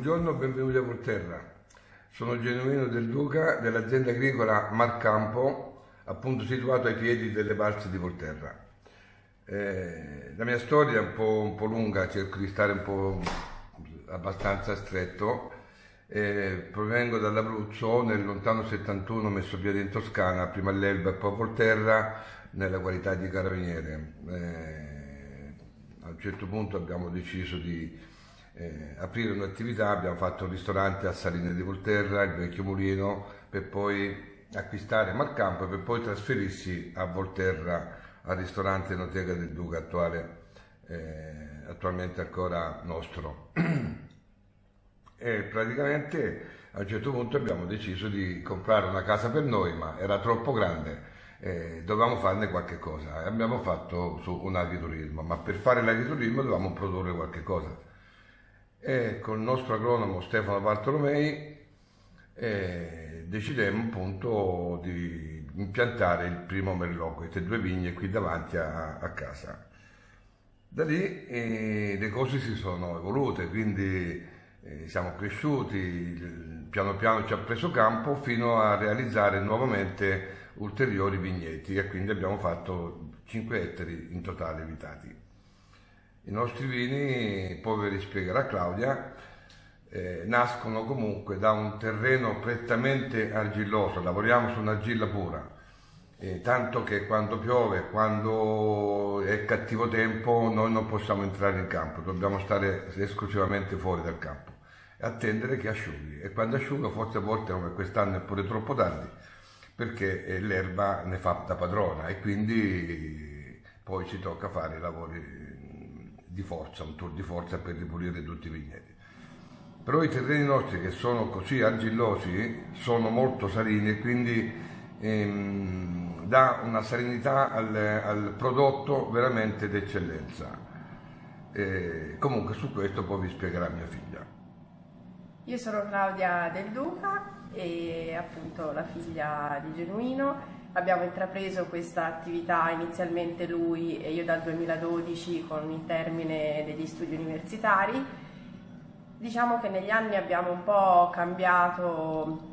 Buongiorno, benvenuti a Volterra. Sono Genuino del Duca dell'azienda agricola Marcampo, appunto situato ai piedi delle balze di Volterra. Eh, la mia storia è un po', un po', lunga, cerco di stare un po' abbastanza stretto. Eh, provengo dall'Abruzzo, nel lontano 71 ho messo piede in Toscana, prima all'Elba e poi a Volterra, nella qualità di carabiniere. Eh, a un certo punto abbiamo deciso di eh, aprire un'attività, abbiamo fatto un ristorante a Saline di Volterra, il vecchio mulino, per poi acquistare Marcampo e per poi trasferirsi a Volterra al ristorante Enoteca del Duca attuale, eh, attualmente ancora nostro. e praticamente a un certo punto abbiamo deciso di comprare una casa per noi, ma era troppo grande, eh, dovevamo farne qualche cosa abbiamo fatto su un agriturismo, ma per fare l'agriturismo dovevamo produrre qualche cosa con il nostro agronomo Stefano Bartolomei eh, decidemmo appunto di impiantare il primo merlot, queste due vigne qui davanti a, a casa. Da lì eh, le cose si sono evolute, quindi eh, siamo cresciuti, piano piano ci ha preso campo fino a realizzare nuovamente ulteriori vigneti e quindi abbiamo fatto 5 ettari in totale evitati. I nostri vini, poi ve li spiegherà Claudia, eh, nascono comunque da un terreno prettamente argilloso, lavoriamo su un'argilla pura, eh, tanto che quando piove, quando è cattivo tempo, noi non possiamo entrare in campo, dobbiamo stare esclusivamente fuori dal campo. E attendere che asciughi. E quando asciuga, forse a volte come quest'anno è pure troppo tardi, perché eh, l'erba ne fa da padrona. E quindi poi ci tocca fare i lavori di forza, un tour di forza per ripulire tutti i vigneti. Però i terreni nostri che sono così argillosi sono molto salini e quindi ehm, dà una salinità al, al prodotto veramente d'eccellenza. Eh, comunque su questo poi vi spiegherà mia figlia. Io sono Claudia Del Duca e appunto la figlia di Genuino Abbiamo intrapreso questa attività inizialmente lui e io dal 2012 con il termine degli studi universitari. Diciamo che negli anni abbiamo un po' cambiato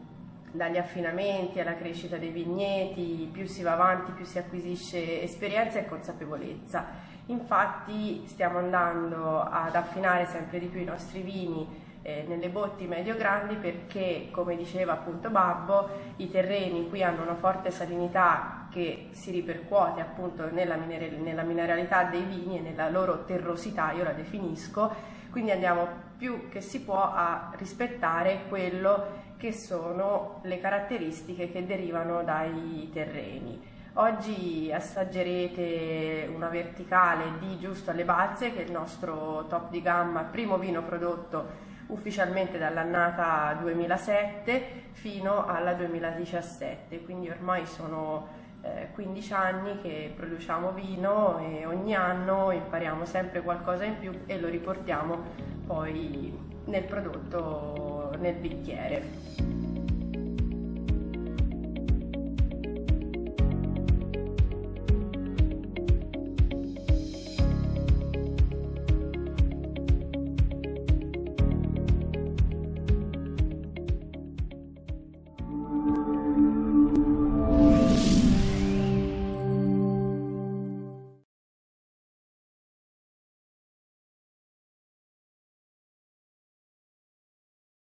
dagli affinamenti alla crescita dei vigneti, più si va avanti più si acquisisce esperienza e consapevolezza. Infatti stiamo andando ad affinare sempre di più i nostri vini eh, nelle botti medio-grandi perché, come diceva appunto Babbo, i terreni qui hanno una forte salinità che si ripercuote appunto nella, mineral nella mineralità dei vini e nella loro terrosità, io la definisco, quindi andiamo più che si può a rispettare quello che sono le caratteristiche che derivano dai terreni. Oggi assaggerete una verticale di Giusto alle Balze, che è il nostro top di gamma, primo vino prodotto ufficialmente dall'annata 2007 fino alla 2017, quindi ormai sono eh, 15 anni che produciamo vino e ogni anno impariamo sempre qualcosa in più e lo riportiamo poi nel prodotto, nel bicchiere.